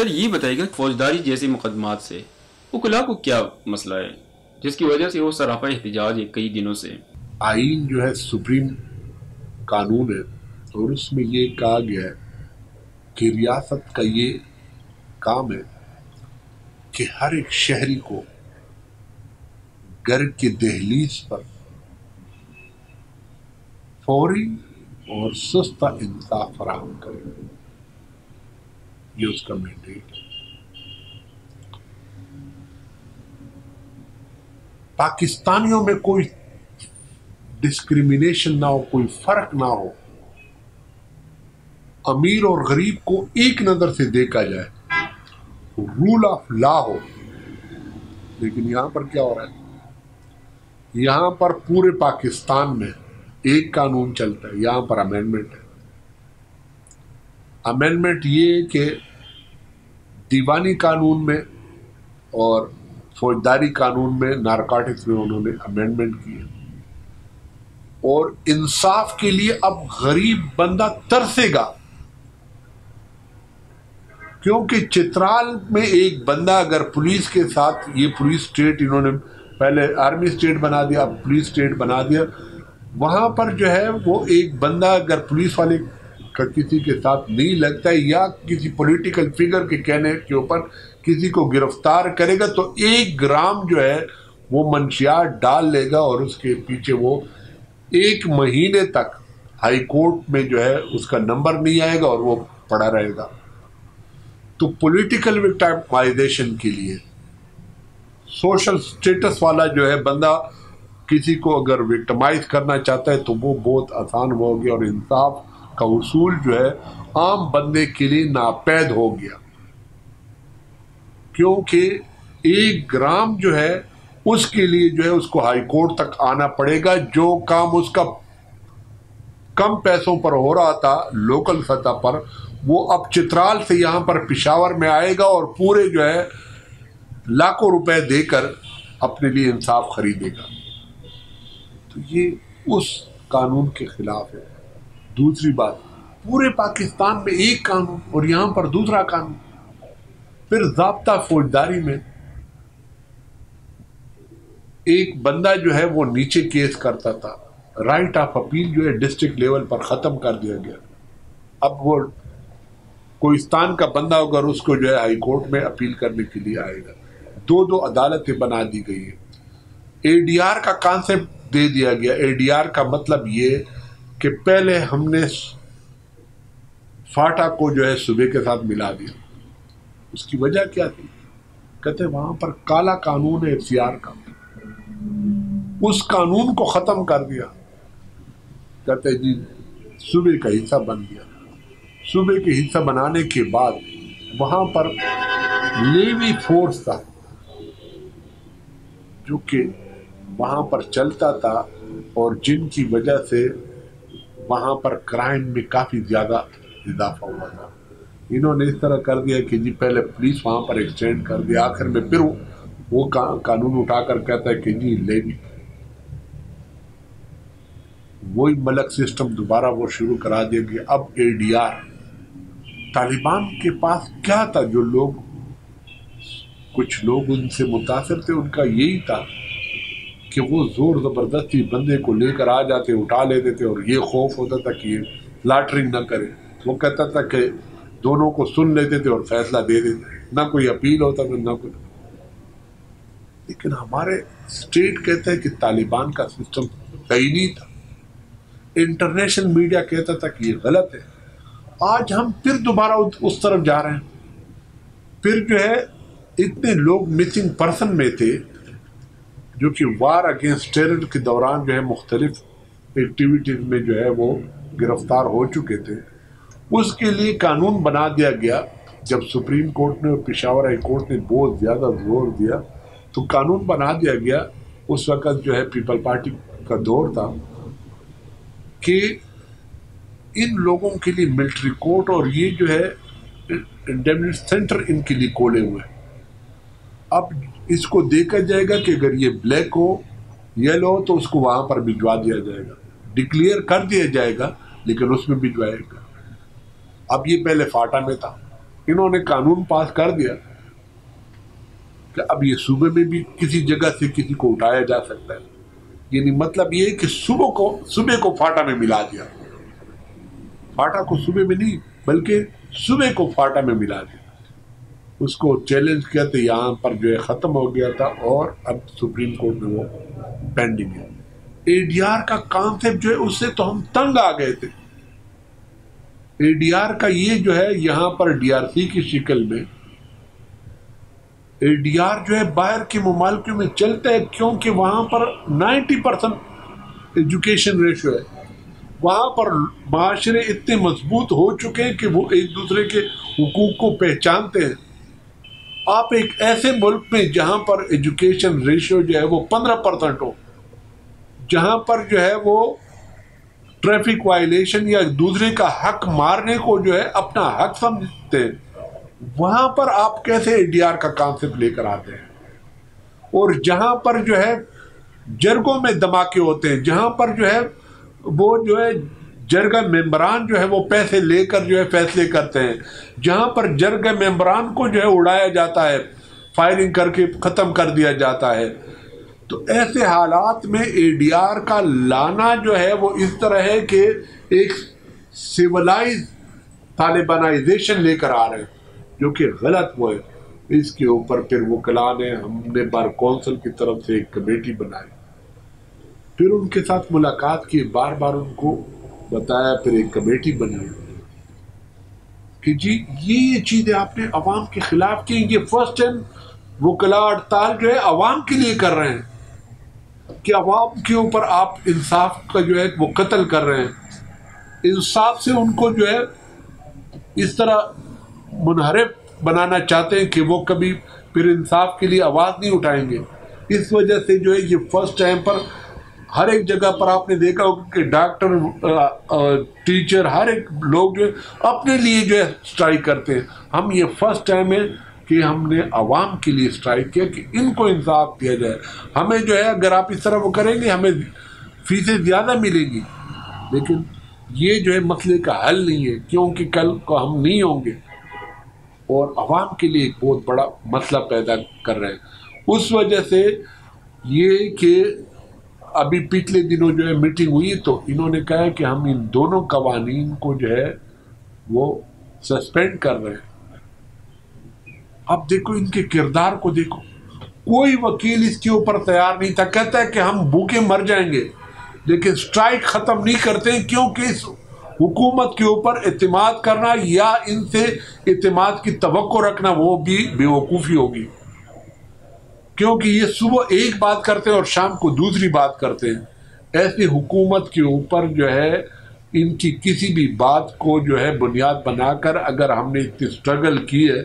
سر یہ بتائیے گا فوجداری جیسے مقدمات سے وکلا کو کیا مسئلہ ہے؟ جس کی وجہ سے وہ سراپا احتجاج ہے کئی دنوں سے۔ آئین جو ہے سپریم قانون ہے اور اس میں یہ کہا گیا ہے کہ ریاست کا یہ کام ہے کہ ہر ایک شہری کو گھر کے دہلیز پر فوری اور سستا انصاف فراہم کرے۔ یہ اس کا مینڈیٹ ہے پاکستانیوں میں کوئی ڈسکریمنیشن نہ ہو، کوئی فرق نہ ہو، امیر اور غریب کو ایک نظر سے دیکھا جائے رول آف لا ہو۔ لیکن یہاں پر کیا ہو رہا ہے؟ یہاں پر پورے پاکستان میں ایک قانون چلتا ہے، یہاں پر امینڈمنٹ ہے۔ امینڈمنٹ یہ کہ دیوانی قانون میں اور فوجداری قانون میں نارکاٹکس میں انہوں نے امینڈمنٹ کی اور انصاف کے لیے اب غریب بندہ ترسے گا۔ کیونکہ چترال میں ایک بندہ اگر پولیس کے ساتھ، یہ پولیس اسٹیٹ انہوں نے پہلے آرمی اسٹیٹ بنا دیا، اب پولیس اسٹیٹ بنا دیا۔ وہاں پر جو ہے، وہ ایک بندہ اگر پولیس والے کا کسی کے ساتھ نہیں لگتا ہے، یا کسی پولیٹیکل فگر کے کہنے کے اوپر کسی کو گرفتار کرے گا تو ایک گرام جو ہے وہ منشیات ڈال لے گا اور اس کے پیچھے وہ ایک مہینے تک ہائی کورٹ میں جو ہے اس کا نمبر نہیں آئے گا اور وہ پڑا رہے گا۔ تو پولیٹیکل وکٹائمائزیشن کے لیے سوشل سٹیٹس والا جو ہے بندہ کسی کو اگر وکٹمائز کرنا چاہتا ہے تو وہ بہت آسان ہو گیا اور انصاف کا اصول جو ہے عام بندے کے لیے ناپید ہو گیا۔ کیونکہ ایک گرام جو ہے، اس کے لیے جو ہے، اس کو ہائی کورٹ تک آنا پڑے گا۔ جو کام اس کا کم پیسوں پر ہو رہا تھا، لوکل سطح پر، وہ اب چترال سے یہاں پر پشاور میں آئے گا اور پورے جو ہے لاکھوں روپے دے کر اپنے لیے انصاف خریدے گا۔ تو یہ اس قانون کے خلاف ہے۔ دوسری بات، پورے پاکستان میں ایک قانون اور یہاں پر دوسرا قانون، پھر ضابطہ فوجداری میں ایک بندہ جو ہے وہ نیچے کیس کرتا تھا۔ رائٹ آف اپیل جو ہے ڈسٹرکٹ لیول پر ختم کر دیا گیا۔ اب وہ کوئستان کا بندہ اگر اس کو جو ہے ہائی کورٹ میں اپیل کرنے کے لیے آئے گا۔ دو دو عدالتیں بنا دی گئی ہیں۔ اے ڈی آر کا کانسیپٹ دے دیا گیا۔ اے ڈی آر کا مطلب یہ کہ پہلے ہم نے فاٹا کو جو ہے صبح کے ساتھ ملا دیا۔ اس کی وجہ کیا تھی؟ کہتے وہاں پر کالا قانون ہے ایف سی آر کا۔ اس قانون کو ختم کر دیا۔ کہتے جی صوبے کا حصہ بن گیا۔ صوبے کے حصہ بنانے کے بعد وہاں پر لیوی فورس تھا۔ جو کہ وہاں پر چلتا تھا اور جن کی وجہ سے وہاں پر کرائم میں کافی زیادہ اضافہ ہوا تھا۔ انہوں نے اس طرح کر دیا کہ جی پہلے پولیس وہاں پر ایکسٹینڈ کر دیا۔ آخر میں پھر وہ قانون اٹھا کر کہتا ہے کہ جی لیوی وہی ملک سسٹم دوبارہ وہ شروع کرا دیا گیا اب اے ڈی آر طالبان کے پاس کیا تھا جو لوگ کچھ لوگ ان سے متاثر تھے، ان کا یہی تھا۔ کہ وہ زور زبردستی بندے کو لے کر آ جاتے، اٹھا لیتے تھے اور یہ خوف ہوتا تھا کہ یہ لاٹرنگ نہ کرے۔ وہ کہتا تھا کہ دونوں کو سن لیتے تھے اور فیصلہ دے دیتے۔ نہ کوئی اپیل ہوتا تھا، نہ کوئی۔ لیکن ہمارے اسٹیٹ کہتے ہیں کہ طالبان کا سسٹم صحیح نہیں تھا۔ انٹرنیشنل میڈیا کہتا تھا کہ یہ غلط ہے۔ آج ہم پھر دوبارہ اس طرف جا رہے ہیں۔ پھر جو ہے، اتنے لوگ مسنگ پرسن میں تھے۔ جو کہ وار اگینسٹ ٹیرر کے دوران جو ہے مختلف ایکٹیویٹیز میں جو ہے وہ گرفتار ہو چکے تھے۔ اس کے لیے قانون بنا دیا گیا۔ جب سپریم کورٹ نے اور پشاور ہائی کورٹ نے بہت زیادہ زور دیا، تو قانون بنا دیا گیا۔ اس وقت جو ہے پیپل پارٹی کا دور تھا کہ ان لوگوں کے لیے ملٹری کورٹ اور یہ جو ہے سینٹر ان کے لیے کھولے ہوئے۔ اب اس کو دیکھا جائے گا کہ اگر یہ بلیک ہو، یلو ہو، تو اس کو وہاں پر بھجوا دیا جائے گا۔ ڈکلیئر کر دیا جائے گا، لیکن اس میں بھجوائے گا۔ اب یہ پہلے فاٹا میں تھا۔ انہوں نے قانون پاس کر دیا کہ اب یہ صوبے میں بھی کسی جگہ سے کسی کو اٹھایا جا سکتا ہے۔ یعنی مطلب یہ کہ صبح کو صبح کو فاٹا میں ملا دیا۔ فاٹا کو صبح میں نہیں، بلکہ صبح کو فاٹا میں ملا دیا۔ اس کو چیلنج کیا تو یہاں پر جو ہے ختم ہو گیا تھا اور اب سپریم کورٹ میں وہ پینڈنگ ہے۔ اے ڈی آر کا کانسیپٹ جو ہے اس سے تو ہم تنگ آ گئے تھے۔ اے ڈی آر کا یہ جو ہے یہاں پر ڈی آر سی کی شکل میں اے ڈی آر جو ہے باہر کے ممالکوں میں چلتا ہے کیونکہ وہاں پر نائنٹی پرسنٹ ایجوکیشن ریشو ہے۔ وہاں پر معاشرے اتنے مضبوط ہو چکے ہیں کہ وہ ایک دوسرے کے حقوق کو پہچانتے ہیں۔ آپ ایک ایسے ملک میں جہاں پر ایجوکیشن ریشو جو ہے وہ پندرہ پرسنٹ ہو، جہاں پر جو ہے وہ ٹریفک وائلیشن یا دوسرے کا حق مارنے کو جو ہے اپنا حق سمجھتے ہیں، وہاں پر آپ کیسے اے ڈی آر کا کانسیپٹ لے کر آتے ہیں؟ اور جہاں پر جو ہے جرگوں میں دھماکے ہوتے ہیں، جہاں پر جو ہے وہ جو ہے جرگہ ممبران جو ہے وہ پیسے لے کر جو ہے فیصلے کرتے ہیں۔ جہاں پر جرگہ ممبران کو جو ہے اڑایا جاتا ہے فائرنگ کر کے ختم کر دیا جاتا ہے۔ تو ایسے حالات میں اے ڈی آر کا لانا جو ہے وہ اس طرح ہے کہ ایک سیولائز طالبانائزیشن لے کر آ رہے ہیں، جو کہ غلط وہ ہے۔ اس کے اوپر پھر وکلا نے ہم نے بار کونسل کی طرف سے ایک کمیٹی بنائی۔ پھر ان کے ساتھ ملاقات کی، بار بار ان کو بتایا، پھر ایک کمیٹی بنی۔ کہ جی یہ چیزیں آپ نے عوام کے خلاف کی، یہ فرسٹ ٹائم وکلا ہڑتال جو ہے عوام کے لیے کر رہے ہیں۔ کہ عوام کے اوپر آپ انصاف کا جو ہے وہ قتل کر رہے ہیں۔ انصاف سے ان کو جو ہے اس طرح منحرف بنانا چاہتے ہیں کہ وہ کبھی پھر انصاف کے لیے آواز نہیں اٹھائیں گے۔ اس وجہ سے جو ہے یہ فرسٹ ٹائم پر ہر ایک جگہ پر آپ نے دیکھا ہوگا کہ ڈاکٹر ٹیچر، ہر ایک لوگ جو ہے اپنے لیے جو ہے اسٹرائک کرتے ہیں۔ ہم یہ فرسٹ ٹائم ہے کہ ہم نے عوام کے لیے اسٹرائک کیا کہ ان کو انصاف دیا جائے۔ ہمیں جو ہے اگر آپ اس طرح وہ کریں گے، ہمیں فیسیں زیادہ ملیں گی۔ لیکن یہ جو ہے مسئلے کا حل نہیں ہے، کیونکہ کل کو ہم نہیں ہوں گے۔ اور عوام کے لیے ایک بہت بڑا مسئلہ پیدا کر رہے ہیں۔ اس وجہ سے یہ کہ ابھی پچھلے دنوں جو ہے میٹنگ ہوئی تو انہوں نے کہا کہ ہم ان دونوں قوانین کو جو ہے وہ سسپینڈ کر رہے ہیں۔ اب دیکھو ان کے کردار کو دیکھو۔ کوئی وکیل اس کے اوپر تیار نہیں تھا۔ کہتا ہے کہ ہم بھوکے مر جائیں گے۔ لیکن سٹرائک ختم نہیں کرتے کیونکہ اس حکومت کے اوپر اعتماد کرنا یا ان سے اعتماد کی توقع رکھنا وہ بھی بے وقوفی ہوگی۔ کیونکہ یہ صبح ایک بات کرتے ہیں اور شام کو دوسری بات کرتے ہیں۔ ایسی حکومت کے اوپر جو ہے، ان کی کسی بھی بات کو جو ہے بنیاد بنا کر اگر ہم نے اتنی اسٹرگل کی ہے،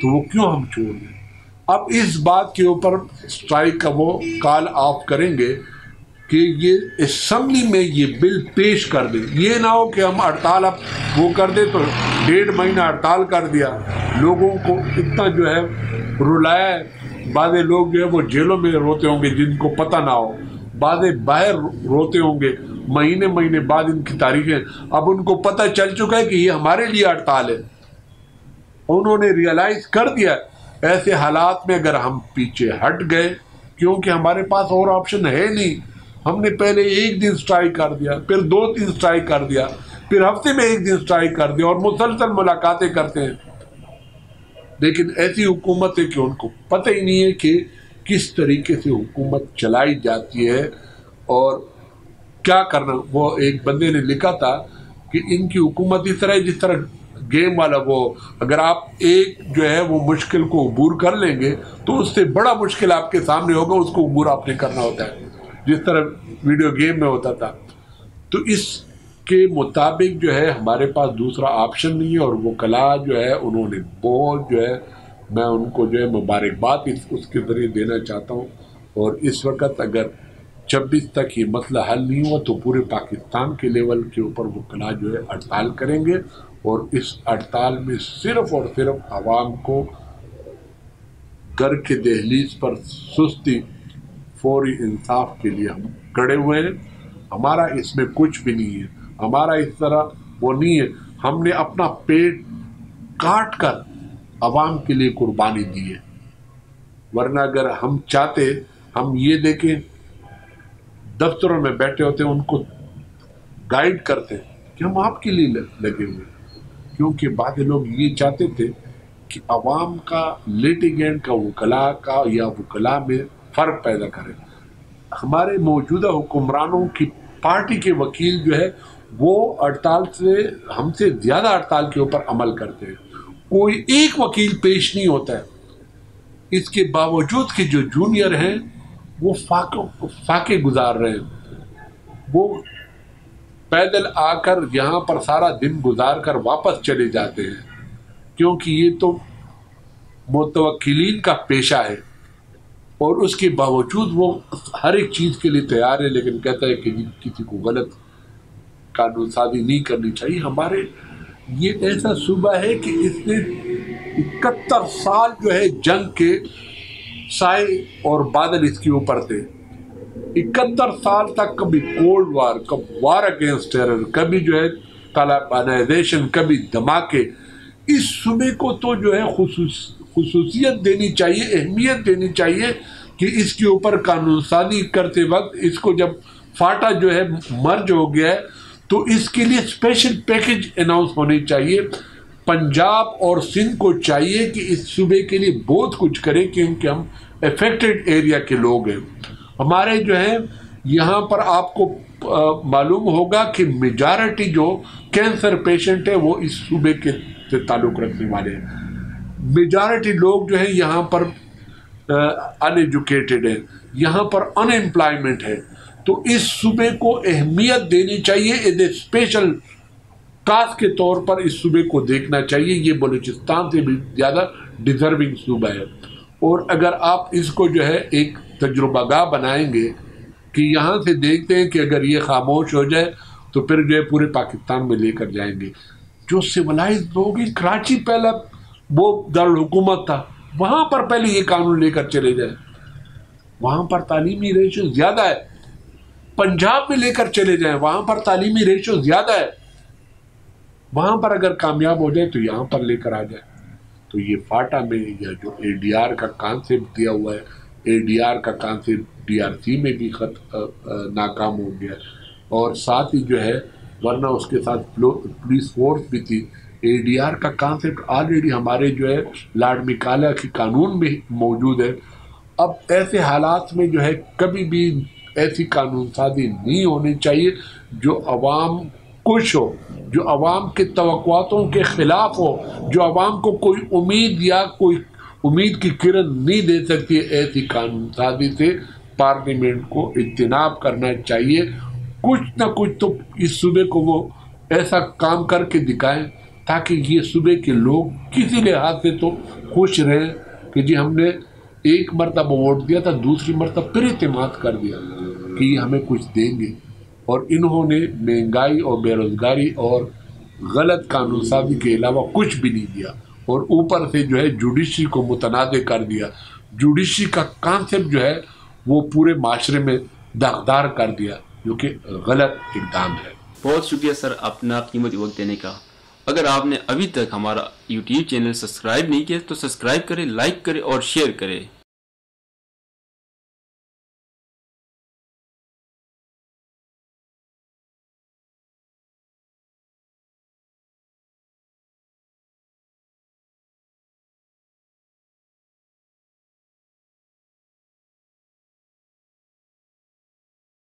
تو وہ کیوں ہم چھوڑ دیں؟ اب اس بات کے اوپر اسٹرائک کا وہ کال آف کریں گے کہ یہ اسمبلی میں یہ بل پیش کر دیں۔ یہ نہ ہو کہ ہم ہڑتال اب وہ کر دیں تو ڈیڑھ مہینہ ہڑتال کر دیا۔ لوگوں کو اتنا جو ہے رلایا ہے۔ بعض لوگ جو ہے وہ جیلوں میں روتے ہوں گے جن کو پتہ نہ ہو۔ بعض باہر روتے ہوں گے۔ مہینے مہینے بعد ان کی تاریخیں۔ اب ان کو پتہ چل چکا ہے کہ یہ ہمارے لیے ہڑتال ہے۔ انہوں نے ریئلائز کر دیا ایسے حالات میں اگر ہم پیچھے ہٹ گئے، کیونکہ ہمارے پاس اور آپشن ہے نہیں۔ ہم نے پہلے ایک دن سٹرائک کر دیا، پھر دو دن سٹرائک کر دیا، پھر ہفتے میں ایک دن سٹرائک کر دیا اور مسلسل ملاقاتیں کرتے ہیں۔ لیکن ایسی حکومت ہے کہ ان کو پتہ ہی نہیں ہے کہ کس طریقے سے حکومت چلائی جاتی ہے اور کیا کرنا۔ وہ ایک بندے نے لکھا تھا کہ ان کی حکومت اس طرح جس طرح گیم والا وہ، اگر آپ ایک جو ہے وہ مشکل کو عبور کر لیں گے تو اس سے بڑا مشکل آپ کے سامنے ہوگا، اس کو عبور آپ نے کرنا ہوتا ہے۔ جس طرح ویڈیو گیم میں ہوتا تھا۔ تو اس کے مطابق جو ہے ہمارے پاس دوسرا آپشن نہیں ہے اور وہ کلا جو ہے انہوں نے بہت جو ہے میں ان کو جو ہے مبارکباد اس اس کے ذریعے دینا چاہتا ہوں۔ اور اس وقت اگر چھبیس تک یہ مسئلہ حل نہیں ہوا تو پورے پاکستان کے لیول کے اوپر وہ کلا جو ہے ہڑتال کریں گے۔ اور اس ہڑتال میں صرف اور صرف عوام کو گھر کے دہلیز پر سستی فوری انصاف کے لیے ہم کڑے ہوئے ہیں۔ ہمارا اس میں کچھ بھی نہیں ہے۔ ہمارا اس طرح وہ نہیں ہے۔ ہم نے اپنا پیٹ کاٹ کر عوام کے لیے قربانی دی ہے۔ ورنہ اگر ہم چاہتے، ہم یہ دیکھیں، دفتروں میں بیٹھے ہوتے ہیں ان کو گائیڈ کرتے ہیں کہ ہم آپ کے لیے لگے ہوئے کیونکہ بعض لوگ یہ چاہتے تھے کہ عوام کا لیٹیگینٹ کا وکلا کا یا وکلا میں فرق پیدا کرے۔ ہمارے موجودہ حکمرانوں کی پارٹی کے وکیل جو ہے وہ ہڑتال سے ہم سے زیادہ ہڑتال کے اوپر عمل کرتے ہیں۔ کوئی ایک وکیل پیش نہیں ہوتا ہے۔ اس کے باوجود کہ جو جونیئر ہیں، وہ فاقے گزار رہے ہیں۔ وہ پیدل آ کر یہاں پر سارا دن گزار کر واپس چلے جاتے ہیں۔ کیونکہ یہ تو متوکلین کا پیشہ ہے۔ اور اس کے باوجود وہ ہر ایک چیز کے لیے تیار ہے لیکن کہتا ہے کہ جی، کسی کو غلط قانون سازی نہیں کرنی چاہیے۔ ہمارے یہ ایسا صوبہ ہے کہ اس نے اکہتر سال جو ہے جنگ کے سائے اور بادل اس کے اوپر تھے۔ اکہتر سال تک کبھی کولڈ وار کب وار اگینسٹ ٹیرر کبھی جو ہے طالبانائزیشن کبھی دھماکے۔ اس صوبے کو تو جو ہے خصوص، خصوصیت دینی چاہیے، اہمیت دینی چاہیے کہ اس کے اوپر قانون سازی کرتے وقت اس کو جب فاٹا جو ہے مرج ہو گیا ہے تو اس کے لیے اسپیشل پیکج اناؤنس ہونی چاہیے۔ پنجاب اور سندھ کو چاہیے کہ اس صوبے کے لیے بہت کچھ کرے کیونکہ ہم افیکٹڈ ایریا کے لوگ ہیں۔ ہمارے جو ہیں، یہاں پر آپ کو معلوم ہوگا کہ میجارٹی جو کینسر پیشنٹ ہے وہ اس صوبے کے سے تعلق رکھنے والے ہیں۔ میجارٹی لوگ جو ہیں، یہاں پر ان ایجوکیٹڈ ہیں۔ یہاں پر ان امپلائمنٹ ہے۔ تو اس صوبے کو اہمیت دینی چاہیے ایز اے اسپیشل کاس کے طور پر اس صوبے کو دیکھنا چاہیے۔ یہ بلوچستان سے بھی زیادہ ڈیزرونگ صوبہ ہے۔ اور اگر آپ اس کو جو ہے ایک تجربہ گاہ بنائیں گے کہ یہاں سے دیکھتے ہیں کہ اگر یہ خاموش ہو جائے تو پھر جو ہے پورے پاکستان میں لے کر جائیں گے۔ جو سولائز لوگ ہیں، کراچی پہلا وہ دارالحکومت تھا، وہاں پر پہلے یہ قانون لے کر چلے جائیں۔ وہاں پر تعلیمی ریشو زیادہ ہے۔ پنجاب میں لے کر چلے جائیں، وہاں پر تعلیمی ریشو زیادہ ہے۔ وہاں پر اگر کامیاب ہو جائے تو یہاں پر لے کر آ جائے تو یہ فاٹا میں یا جو اے ڈی آر کا کانسیپٹ دیا ہوا ہے اے ڈی آر کا کانسیپٹ ڈی آر سی میں بھی خط ناکام ہو گیا اور ساتھ ہی جو ہے، ورنہ اس کے ساتھ پولیس فورس بھی تھی۔ اے ڈی آر کا کانسیپٹ آلریڈی ہمارے جو ہے لاڈ مکالا کی قانون میں موجود ہے۔ اب ایسے حالات میں جو ہے، کبھی بھی ایسی قانون سازی نہیں ہونی چاہیے جو عوام خوش ہو، جو عوام کے توقعاتوں کے خلاف ہو، جو عوام کو کوئی امید یا کوئی امید کی کرن نہیں دے سکتی ایسی قانون سازی سے پارلیمنٹ کو اجتناب کرنا چاہیے۔ کچھ نہ کچھ تو اس صوبے کو وہ ایسا کام کر کے دکھائیں تاکہ یہ صوبے کے لوگ کسی لحاظ سے تو خوش رہیں کہ جی ہم نے ایک مرتبہ ووٹ دیا تھا، دوسری مرتبہ پھر اعتماد کر دیا کہ یہ ہمیں کچھ دیں گے۔ اور انہوں نے مہنگائی اور بے روزگاری اور غلط قانون سازی کے علاوہ کچھ بھی نہیں دیا۔ اور اوپر سے جو ہے جوڈیشری کو متنازع کر دیا۔ جوڈیشری کا کانسیپٹ جو ہے وہ پورے معاشرے میں داغدار کر دیا، جو کہ غلط اقدام ہے۔ بہت شکریہ سر اپنا قیمتی وقت دینے کا۔ اگر آپ نے ابھی تک ہمارا یوٹیوب چینل سبسکرائب نہیں کیا تو سبسکرائب کریں لائک کریں اور شیئر کریں